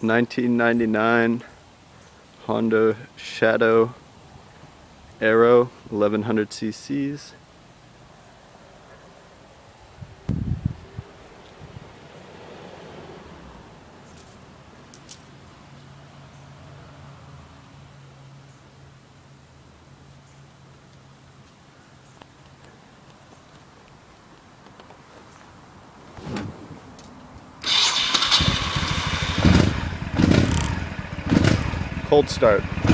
1999 Honda Shadow Aero 1100 cc's. cold start.